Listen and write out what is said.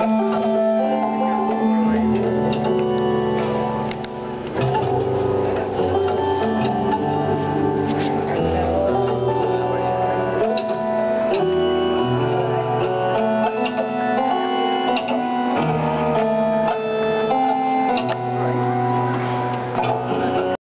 Oh.